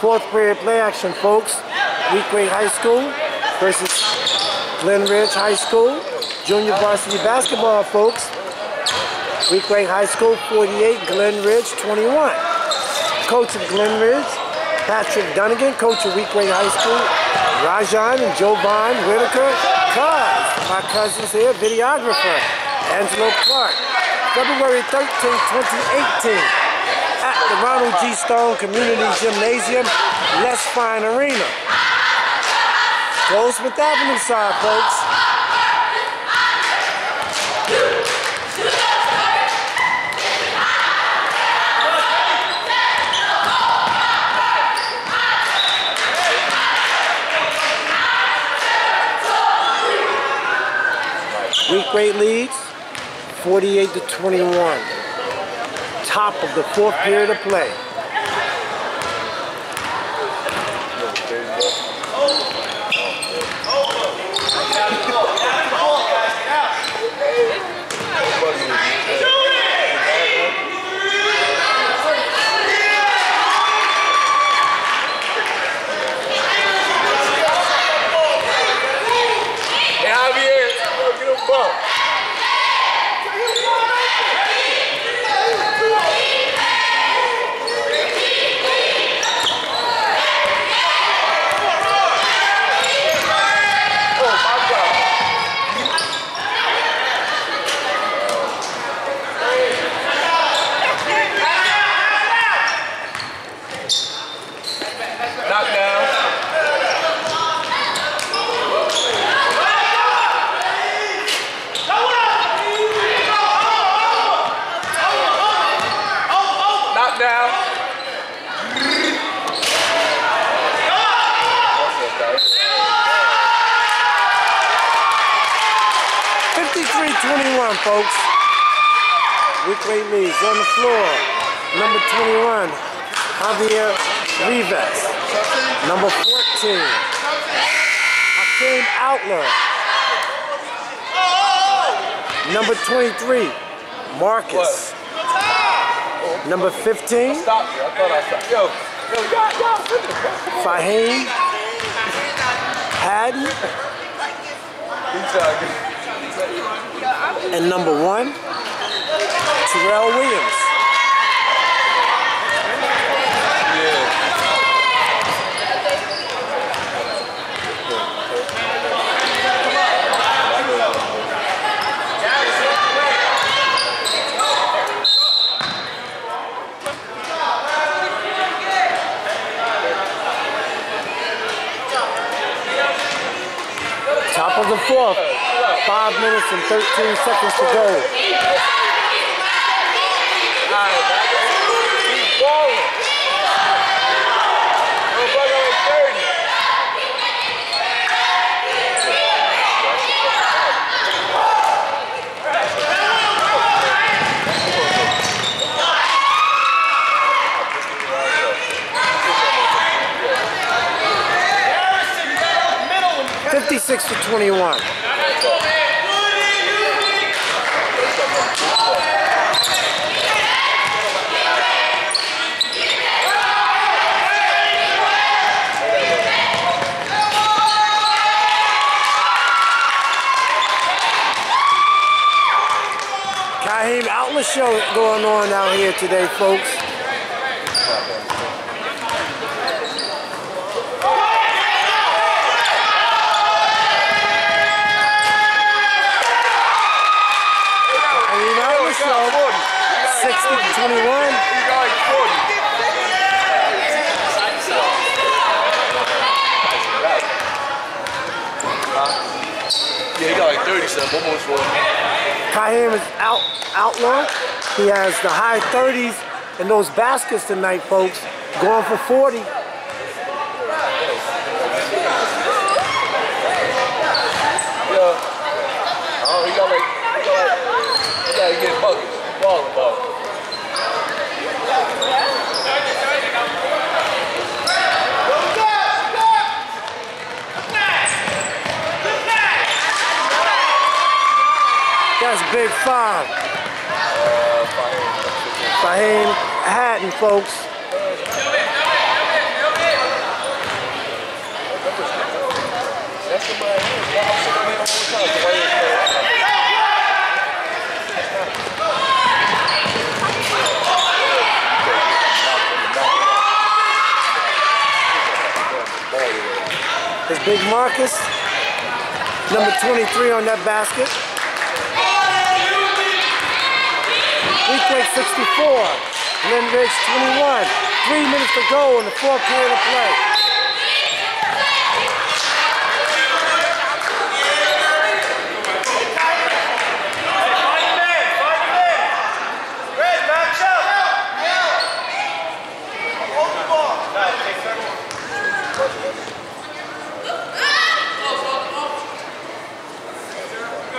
Fourth period play action, folks. Weequahic High School versus Glen Ridge High School. Junior varsity basketball, folks. Weequahic High School 48, Glen Ridge 21. Coach of Glen Ridge, Patrick Dunnigan, coach of Weequahic High School. Rajan and Jovan Whitaker, cuz, my cousins here, videographer, Angelo Clark. February 13, 2018, at the Ronald G. Stone Community Gymnasium, Les Fien Arena. Goldsmith Avenue side, folks. Weequahic leads 48 to 21. Top of the fourth period of play. 53-21, folks. Weequahic leads on the floor. Number 21, Javier Rivas. Number 14, Hakeem Outler. Number 23, Marcus. Number 15, Stop you. And number one, Terrell Williams. Top of the fourth. Five minutes and 13 seconds to go. Alright, Keep balling. Yo, brother, like 30. Fifty-six to twenty-one. Outlet Show going on out here today, folks. Kaheem Outlet He got Show, 40. 60 to 21. He got like 40. Yeah, he got like 30 something, almost 40. Kaheem is out outlaw. He has the high 30s and those baskets tonight, folks. Going for 40. That's Big Five. Fahim Hatton, folks. It's Big Marcus, number 23 on that basket. Weequahic 64, Glen Ridge 21. Three minutes to go in the fourth period of play.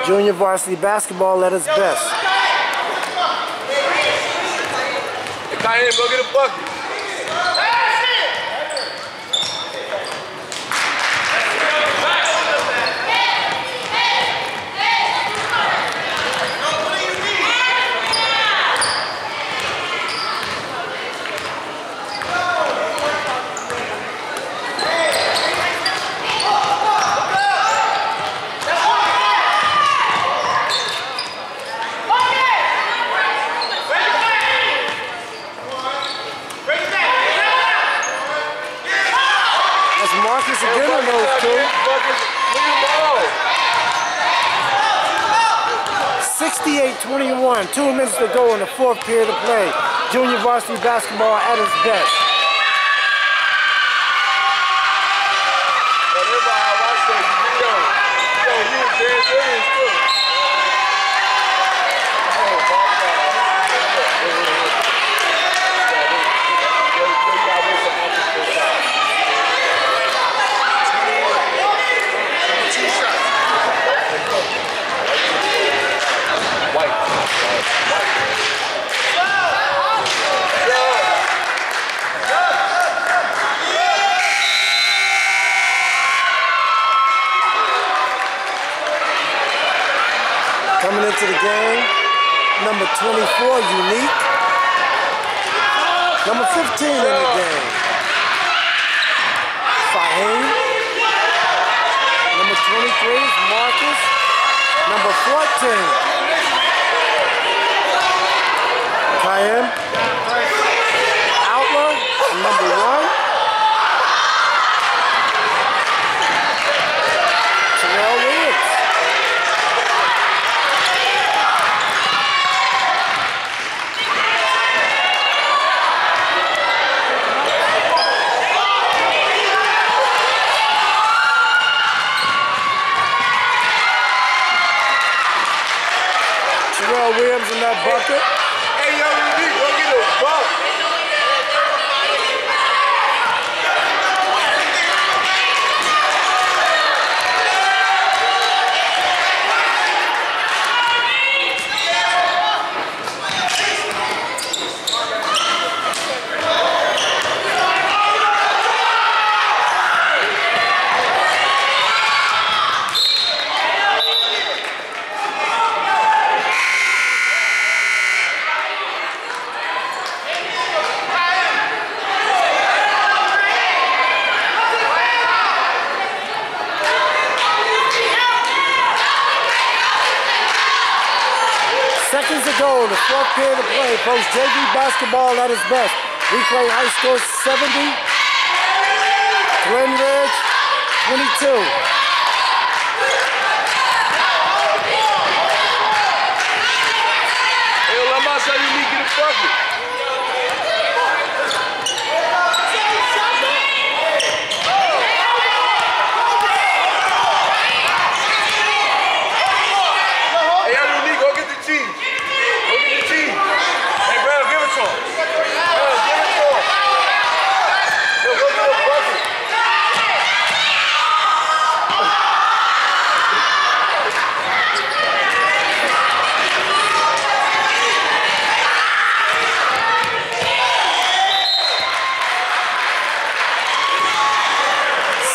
Junior varsity basketball at its best. Hey, go get a bucket. Marcus again on those two. 68-21, two minutes to go in the fourth period of play. Junior varsity basketball at its best. Coming into the game, number 24, Unique. Number 15 in the game, Fahim. Number 23 is Marcus. Number 14, Kayem. Outlaw, number one. Terrell Williams. Terrell Williams in that bucket. Hey, yo, you go get a bucket. In the fourth period of play. Post JV basketball at his best. Weequahic High School 70. Glen Ridge 22. Hey, let my son you get a bucket. Hey, yo, Unique, go get the cheese. Go get the cheese. Hey, Brad, give it to him. Brad, give it to him. Yo, go get a bucket.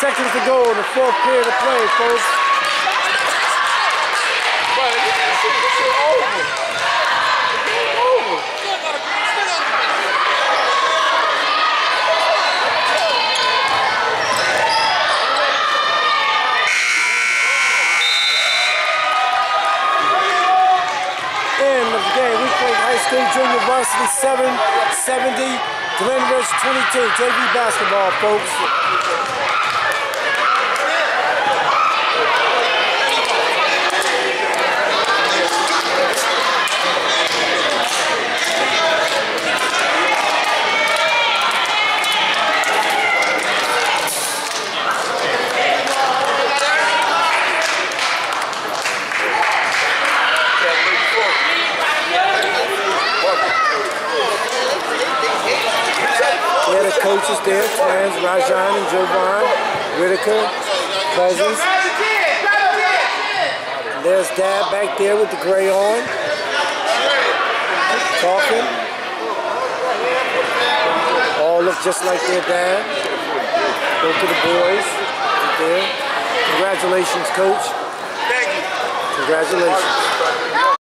Seconds to go in the fourth period of play, folks. The game. Weequahic High School Junior Varsity 7, 70. Glen 22. JV basketball, folks. Rajan and Jovan, Whitaker, cousins. And there's dad back there with the gray on. Talking. All look just like their dad. Go to the boys. Right there. Congratulations, coach. Thank you. Congratulations.